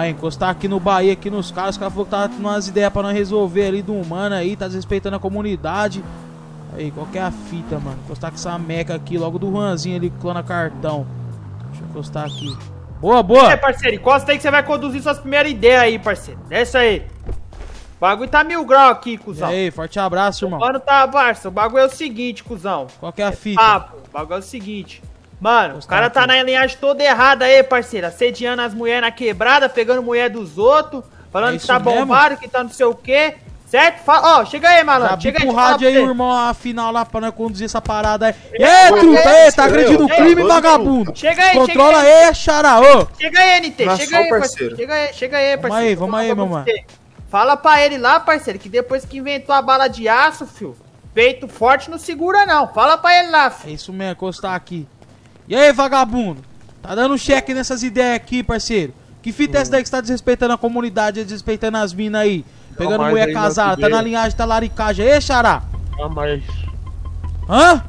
Aí, encostar aqui no Bahia, aqui nos caras. Os caras falaram que tava tendo umas ideias pra nós resolver ali do humano aí. Tá desrespeitando a comunidade. Aí, qual que é a fita, mano? Encostar com essa meca aqui, logo do Juanzinho ali, clona cartão. Deixa eu encostar aqui. Boa, boa! É, parceiro, encosta aí que você vai conduzir suas primeiras ideias aí, parceiro. Desce aí. O bagulho tá mil grau aqui, E cuzão. aí, forte abraço, irmão. Mano, tá, parça. O bagulho é o seguinte, cuzão. Qual que é a fita? Papo, o bagulho é o seguinte. Mano, o Gostava cara tá na linhagem toda errada aí, parceiro. Assediando as mulheres na quebrada, pegando mulher dos outros, falando É que tá isso mesmo? bombado, que tá não sei o quê. Certo? Fala, ó, chega aí, malandro. Chega aí, falar rádio aí, irmão, a final lá pra nós conduzir essa parada aí. Aí, truta, aí, tá agredindo o crime, ô, vagabundo? Chega aí, Controla chega aí. aí, xaraô. Chega aí, NT, chega aí, parceiro. parceiro. Chega aí, chega aí, parceiro. aí, Vou vamos aí, meu você. Fala pra ele lá, parceiro, que depois que inventou a bala de aço, fio, peito forte não segura não. Fala pra ele lá, É fio. isso mesmo, encostar aqui. E aí, vagabundo? Tá dando cheque nessas ideias aqui, parceiro? Que fita é essa daí que você tá desrespeitando a comunidade, desrespeitando as minas aí? Pegando mulher aí, casada, tá na linhagem, tá laricagem. Ei, xará? Jamais. Hã?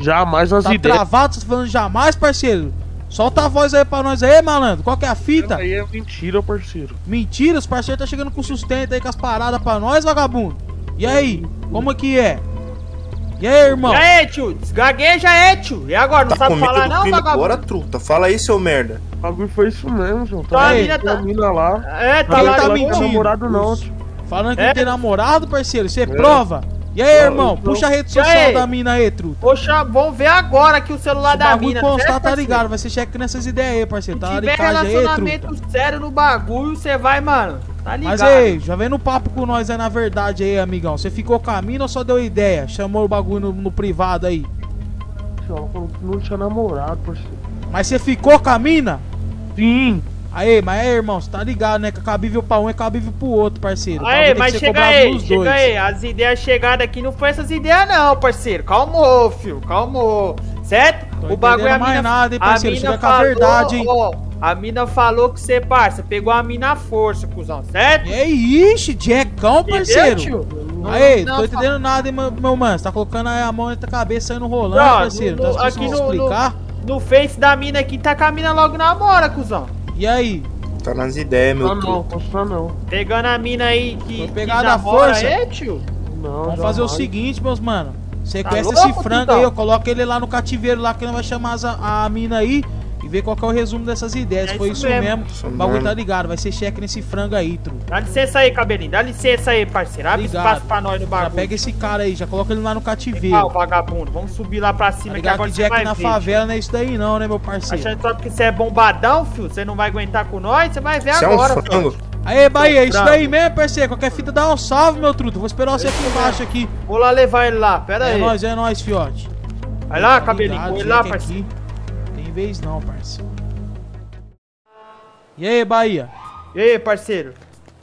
Jamais as Tá ideias. travado, você tá falando jamais, parceiro? Solta a voz aí pra nós aí, malandro. Qual que é a fita? Aí é mentira, parceiro. Mentira, os parceiros tá chegando com sustento aí, com as paradas pra nós, vagabundo. E aí, como é que é? E aí, irmão? E aí, tio? Desgagueja aí, tio. E agora, não Tá sabe com medo falar não, vagabundo? agora, truta. Fala aí, seu merda. O bagulho foi isso mesmo, João. Tua Tá Ei, mina tem a tá... mina lá. É, tá Quem lá tá mentindo? namorado não, tio. Falando que É? não tem namorado, parceiro, você prova? E aí, irmão? não. Puxa a rede aí? social da mina aí, truta. Poxa, vamos ver agora aqui o celular o da bagulho mina. constar, certo, tá parceiro? ligado? Vai ser cheque nessas ideias aí, parceiro. Tá Se tiver laricagem aí, relacionamento sério no bagulho, você vai, mano. Tá ligado? Mas aí, já vem no papo com nós aí na verdade aí, amigão. Você ficou com a mina ou só deu ideia? Chamou o bagulho no, no privado aí. Ela falou que não tinha namorado, parceiro. Mas você ficou com a mina? Sim. Aí, mas aí, irmão, você tá ligado, né? Que é cabível pra um é cabível pro outro, parceiro. Aí, mas chega aí, chega dois. aí. As ideias chegadas aqui não foi essas ideias, não, parceiro. Calmou, filho, calmou. Certo? Tô o bagulho é a entendendo mais mina. nada, hein, parceiro? mina Chega com a falou, verdade, hein? ó, a mina falou que você, parça, pegou a mina à força, cuzão, certo? E aí, ixi, Jackão, parceiro. Entendeu, tio? Não- Aí, não, tô entendendo nada, hein, meu, meu mano. Você tá colocando a mão entre a cabeça saindo rolando, Não, parceiro. no- tá aqui no- explicar? No face da mina aqui, tá com a mina logo na mora, cuzão. E aí? Tá nas ideias, meu Ah, não, posso não. Pegando a mina aí que. Pegada à namora força. aí, tio. Não, Vamos fazer o seguinte, meus mano. Sequestra Tá esse louco, frango Tutão? aí, eu coloco ele lá no cativeiro lá que nós vai chamar as- a, mina aí ver qual que é o resumo dessas ideias. É foi isso isso mesmo. mesmo, Isso o bagulho mesmo. tá ligado. Vai ser cheque nesse frango aí, tru. Dá licença aí, cabelinho. Dá licença aí, parceiro. Abre Ligado. espaço pra nós no Já bagulho. pega esse cara aí, já coloca ele lá no Ah, o cativeiro. vagabundo. Vamos subir lá pra Tá cima que ligado agora que você Jack vai na ver. favela não é isso daí não, né, meu parceiro? Achando só porque você é bombadão, filho, você não vai aguentar com nós, você vai ver Você é um agora. frango. filho. Aê, Bahia, isso frango. daí mesmo, parceiro. Qualquer fita dá um salve, meu truto. Vou esperar você aqui embaixo aqui. Vou lá levar ele lá, pera É aí. nóis, é nóis, fiote. Vai lá, Tá cabelinho, ir lá, parceiro. aqui. Vez não, parceiro. E aí, Bahia? E aí, parceiro?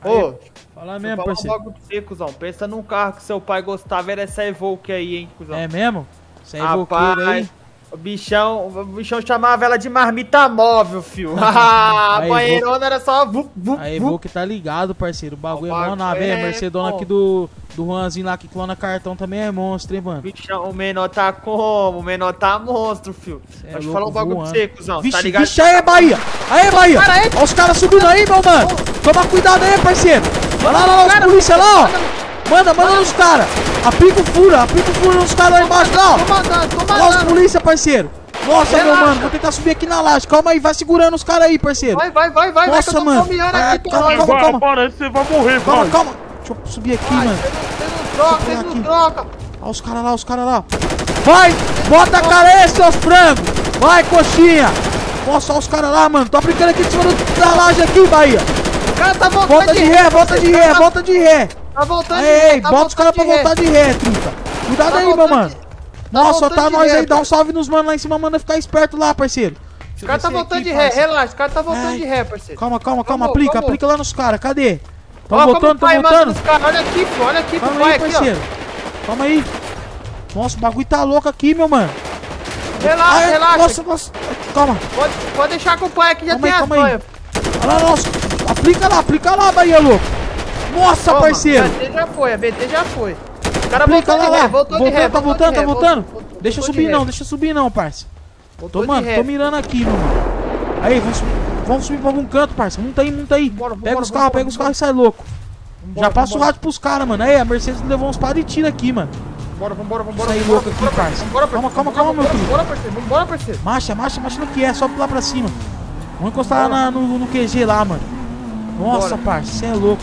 Ô, Fala mesmo, falar parceiro. bagulho pra você, cuzão. Pensa num carro que seu pai gostava, era essa Evoque aí, hein, cuzão. É mesmo? Você é evoqueiro aí? O bichão, o bichão chamava ela de marmita móvel, fio. a Aí, banheirona era só vup, vup, A vup. Evoque tá ligado, parceiro. O bagulho O é mó na é Mercedona bom. aqui do, do Juanzinho lá que clona cartão também é monstro, hein, mano. Bichão, o menor tá como? O menor tá monstro, fio. é Deixa eu falar um bagulho pra voando. você, cuzão. Vixe, tá ligado? vixe, aí, Bahia! Aí, Bahia! Cara, aí. Olha os caras subindo aí, meu mano! Toma cuidado aí, parceiro! Olha lá, lá, lá, os polícia lá, ó! Manda, manda nos caras! Aplica o fura, aplica o fura nos caras lá embaixo, ó! Tô mandando, tô Olha os mandando. polícia, parceiro! Nossa, meu Relaxa. mano, vou tentar subir aqui na laje. Calma aí, vai segurando os caras aí, parceiro. Vai, vai, vai, vai, vai, Nossa, mano. Ah, aqui, calma, calma, Vai, calma. Que você vai morrer, Calma, vai. calma. Deixa eu subir aqui, Vai, mano. Você não, não troca, você não troca. Olha os caras lá, os caras lá. Vai, bota a cara aí, seus frangos. Vai, coxinha. Nossa, olha os caras lá, mano. Tô aplicando aqui em cima do- da laje aqui, Bahia. O cara tá voltando Volta de ré, volta de ré, tá- volta de ré. Tá voltando de Ei, tá bota os caras pra voltar de ré, truta. Cuidado Tá aí, meu mano. de- Nossa, voltando tá nós ré, aí. Dá um salve nos manos lá em cima, manda ficar esperto lá, parceiro. Deixa O cara tá voltando aqui, de ré, parça. relaxa, o cara tá voltando Ai. de ré, parceiro. Calma, calma, calma. Vamos, Aplica, vamos. aplica lá nos caras. Cadê? Tão Ó, voltando, tão voltando. Olha aqui, pô, olha aqui pro Calma pai aí, aqui, ó. parceiro. Calma aí. Nossa, o bagulho tá louco aqui, meu mano. Relaxa, Ai, relaxa. Nossa, nossa. Calma. Pode, pode deixar com o pai aqui, já Calma tem aí, as calma aí. Olha lá, nossa. Aplica lá, aplica lá, Bahia, louco. Nossa, Toma, parceiro. A VT já foi, a VT já foi. O cara Aplica voltou lá, de lá. ré, voltou de Voltando, ré. tá voltou voltando, de tá voltando. Deixa de subir não, deixa subir não, parça. Voltou Tô, de mano, tô mirando aqui, meu mano. Aí, vamos subir. vamos subir pra algum canto, parça. Monta aí, monta aí. Bora, pega vambora, os carros, pega os carros e sai louco. Vambora, Já passa o rádio pros caras, mano. Aí, a Mercedes levou uns par de tiro aqui, mano. Bora, vambora, vambora. Sai vambora, louco aqui, parça. Calma, calma, calma, meu filho. Vambora, parceiro. Vambora, parceiro. Marcha, marcha, marcha no que é, sobe lá pra cima. Vamos encostar na- no, no QG lá, mano. Nossa, Bora. parça, você é louco.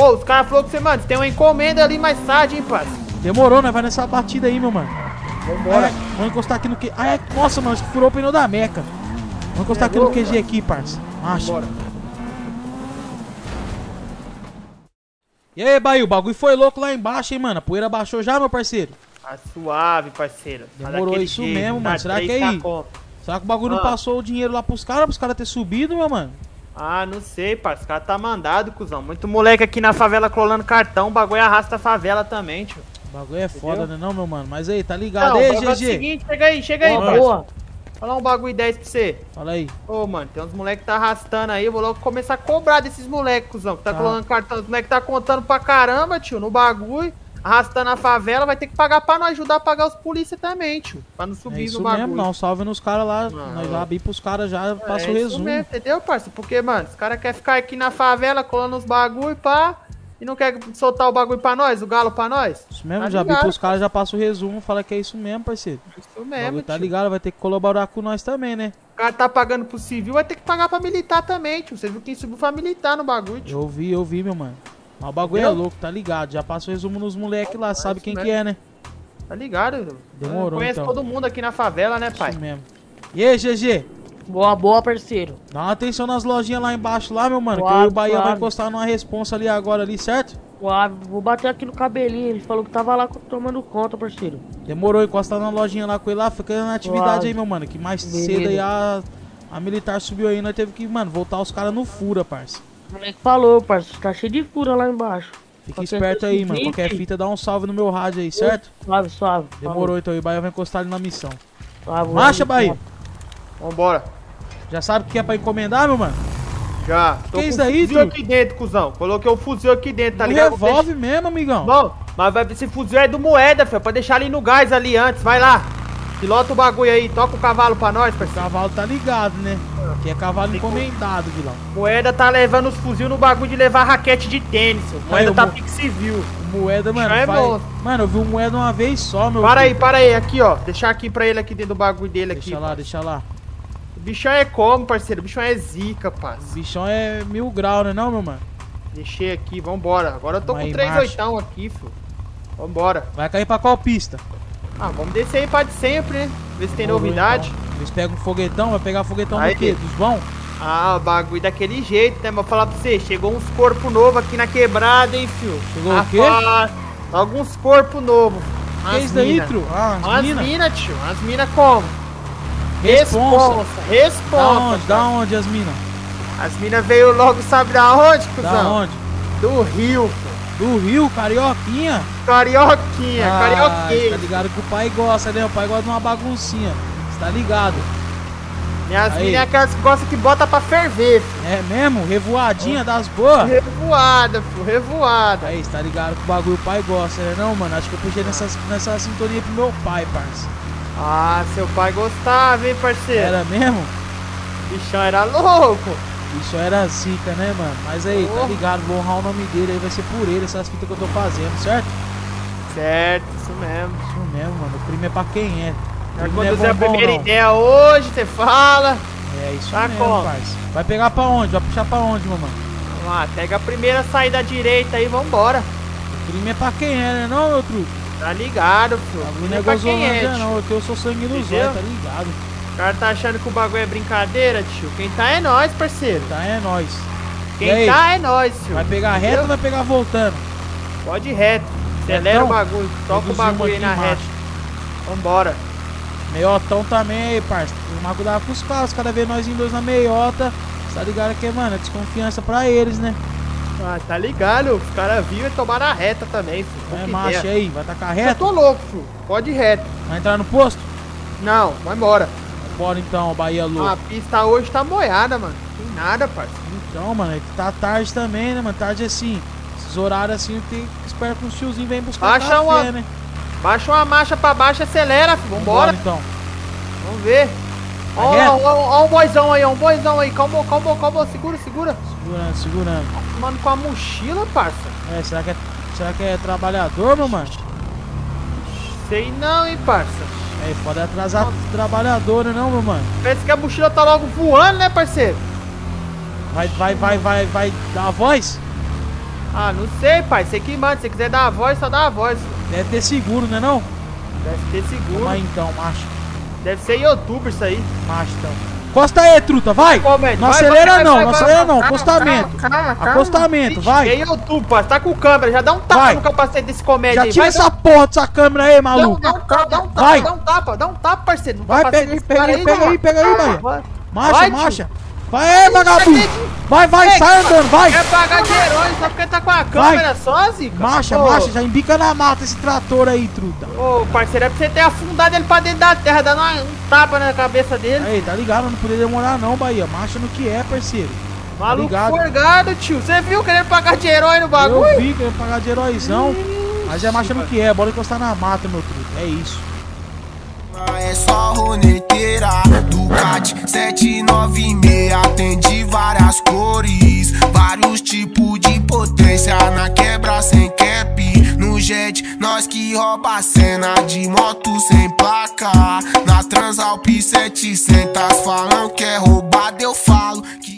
Ô, os caras falaram que você, mano, tem uma encomenda ali mais tarde, hein, parça. Demorou, né? Vai nessa batida aí, meu mano. Vambora. Vamos encostar aqui no QG. Ai, ai, nossa, mano, acho que furou o pneu da Meca. Vamos encostar É aqui no louco, QG aqui, parça. Bora. E aí, Baí, o bagulho foi louco lá embaixo, hein, mano. A poeira baixou já, meu parceiro. Tá suave, parceiro. Demorou daquele isso jeito, mesmo, mano. Será que é aí? Será que o bagulho não Ah. passou o dinheiro lá pros caras, pros caras ter subido, meu mano? Ah, não sei, caras tá mandado, cuzão. Muito moleque aqui na favela colando cartão. O bagulho arrasta a favela também, tio. O bagulho é foda, Entendeu? né, não, meu mano? Mas aí, tá ligado? Não, Ei, bagulho é o GG. seguinte, chega aí, chega aí, Boa. Boa. Falar um bagulho 10 pra você. Fala aí. Ô, mano, tem uns moleques que tá arrastando aí. Eu vou logo começar a cobrar desses moleques, cuzão. Que tá Tá. colando cartão. Os moleques tá contando pra caramba, tio, no bagulho. Arrastando a favela. Vai ter que pagar pra nós ajudar a pagar os polícia também, tio. Pra não É subir isso no bagulho. mesmo, não. Salve nos caras lá. Não. Nós já abrimos pros caras, já passa é o isso resumo. mesmo, entendeu, parça? Porque, mano, os caras querem ficar aqui na favela colando os bagulho, pá. E não quer soltar o bagulho pra nós, o galo pra nós? Isso mesmo, Tá já ligado, pros caras, já passa o resumo. Fala que é isso mesmo, parceiro. Isso O mesmo, tá ligado, vai ter que colaborar com nós também, né? O cara tá pagando pro civil, vai ter que pagar pra militar também, tio. Você viu quem subiu pra militar no bagulho, tio. Eu vi, eu vi, meu mano. Mas o bagulho é Entendeu? louco, tá ligado? Já passa o resumo nos moleques lá, sabe quem que é, né? Tá ligado? Demorou, Eu conheço então. todo mundo aqui na favela, né, pai? Isso mesmo. E aí, GG? Boa, boa, parceiro. Dá uma atenção nas lojinhas lá embaixo lá, meu mano. que Suave, eu e o Bahia vai suave. encostar numa responsa ali agora ali, certo? Suave. Vou bater aqui no cabelinho. Ele falou que tava lá tomando conta, parceiro. Demorou, encostar na lojinha lá com ele lá, fica na atividade Suave. aí, meu mano. Que mais Beleza. cedo aí a, a militar subiu aí, nós teve que, mano, voltar os caras no fura, parça. O moleque falou, parceiro. Tá cheio de fura lá embaixo. Fica Qualquer esperto aí, mano. Qualquer fita, dá um salve no meu rádio aí, certo? Suave, suave. Demorou, então. E o Bahia vai encostar ali na missão. Suave, Marcha. Bahia. Vambora. Já sabe o que é pra encomendar, meu mano? Já. Tô Que com isso o daí, fuzil aqui dentro, cuzão. Coloquei o fuzil aqui dentro, tá Um ligado? Vou revólver mesmo, amigão. Bom, mas vai, esse fuzil é do moeda, filho. Pra deixar ali no gás ali antes. Vai lá. Pilota o bagulho aí. Toca o cavalo pra nós, O parceiro. cavalo tá ligado, né? Que é cavalo encomendado, vilão. Moeda tá levando os fuzil no bagulho de levar raquete de tênis, filho. Moeda Aí, tá mo- pique civil. Moeda, mano, é bom. Mano, eu vi o moeda uma vez só, meu Para aí, filho. para aí. Aqui, ó. Deixar aqui pra ele aqui dentro do bagulho dele aqui. Deixa lá, deixa lá. O bichão é como, parceiro? O bichão é zica, O parceiro. bichão é mil grau, né não, meu mano? Deixei aqui, vambora. Agora eu tô Vai, com três marcha. oitão aqui, filho. Vambora. Vai cair pra qual pista? Ah, vamos descer aí pra de sempre, né? Ver se tem novidade. então. Eles pegam um foguetão, vai pegar foguetão Aí. do quê? Dos bons? Ah, o bagulho daquele jeito, né? Mas vou falar pra você, chegou uns corpos novos aqui na quebrada, hein, fio? Chegou o quê? Alguns corpos novos. Que é isso daí, tru? Ah, As as minas? minas, tio. As minas como? Responsa. Da Responsa. onde? Da onde as minas? As minas veio logo, sabe da onde, Da cuzão? onde? Do Rio, filho. Do Rio, Carioquinha? Carioquinha, Ah, carioquinha. Tá ligado que o pai gosta, né? O pai gosta de uma baguncinha. Você tá ligado? Minhas Aí. é aquelas que gostam que bota pra ferver, filho. É mesmo? Revoadinha das boas? Revoada, filho, revoada. Aí, você tá ligado que o bagulho o pai gosta, né? Não, mano, acho que eu puxei nessa, nessa sintonia pro meu pai, parça. Ah, seu pai gostava, hein, parceiro? Era mesmo? Bichão era louco. Isso era zica, né, mano? Mas aí, tá Oh. ligado? Vou honrar o nome dele aí, vai ser por ele essas fitas que eu tô fazendo, certo? Certo, isso mesmo. Isso mesmo, mano. O crime é pra quem é. Crime quando não é você a primeira não. ideia hoje, você fala. É isso Tá mesmo, como? Vai pegar pra onde? Vai puxar pra onde, mamãe? Vamos lá, pega a primeira saída direita aí, vambora. O crime é pra quem é, né, não, meu truque? Tá ligado, filho. Bagulho Não não é é pra quem é, não. Aqui eu sou sangue Entendeu? zóio, tá ligado? O cara tá achando que o bagulho é brincadeira, tio. Quem tá é nós, parceiro. Tá, é nóis. E Quem tá é nós, tio. Vai pegar reto Entendeu? ou vai pegar voltando? Pode ir reto. Acelera Retão? o bagulho. Toca o bagulho aí na embaixo. reta. Vambora. Meiotão também aí, parça. Tomar cuidado com os carros. Cada vez nós em dois na meiota. Você tá ligado que, mano, é desconfiança pra eles, né? Ah, tá ligado. Os caras viram e tomaram a reta também, filho. Marcha ideia. aí, vai tacar Eu reto? tô louco, filho. Pode ir reto. Vai entrar no posto? Não, vai embora. Bora então, Bahia Louco. A pista hoje tá moiada, mano. Tem nada, parceiro. Então, mano, é que tá tarde também, né, mano? Tarde assim. Esses horários assim, tem que esperar que os tiozinhos venham buscar Baixa café, uma- né? Baixa uma marcha pra baixo e acelera, filho. Vambora. então. Vamos ver. Ó, ó, ó, ó um boizão aí, ó um boizão aí. Calma, calma, calma. Segura, segura. Segurando, segurando. Mano, com a mochila, parça. É, será que é, será que é trabalhador, meu mano? Sei não, hein, parça. É, pode atrasar trabalhador, né não, meu mano? Parece que a mochila tá logo voando, né, parceiro? Vai, vai, vai, vai, vai dar a voz? Ah, não sei, pai. Você que manda. Se quiser dar a voz, só dá a voz. Deve ter seguro, né não? Deve ter seguro. Aí então, macho. Deve ser youtuber isso aí. Macho então. Costa aí, truta, vai! Não vai, acelera vai, não, vai, não acelera não, acostamento. Calma, calma. Acostamento, vai! É YouTube, parça. Tá com câmera. Já dá um tapa Vai. no capacete desse comédia Já aí. tira vai, essa porra dessa câmera aí, maluco! dá um tapa, dá um tapa, Vai. dá um tapa, dá um tapa, parceiro. Vai, pega aí, pega aí, pega mano. aí, pega aí, Bahia. Vai. Marcha, marcha! Vai aí, vagabundo! Vai, vai, Ei, sai andando, vai! Quer pagar de herói só porque tá com a câmera só, Zica? Marcha, Ô, marcha, já embica na mata esse trator aí, truta. Ô, parceiro, é pra você ter afundado ele pra dentro da terra, dando um tapa na cabeça dele. Aí, tá ligado? Não podia demorar não, Bahia. Marcha no que é, parceiro. Maluco ligado. forgado, tio. Você viu querendo pagar de herói no bagulho? Eu vi que eu ia pagar de heróizão. Mas é marcha no que é, bora encostar na mata, meu truta. É isso. É só roneteira, Ducati 796 Atende várias cores, vários tipos de potência. Na quebra sem cap, no jet Nós que rouba a cena de moto sem placa. Na Transalp 700 falam que é roubado Eu falo que